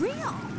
real.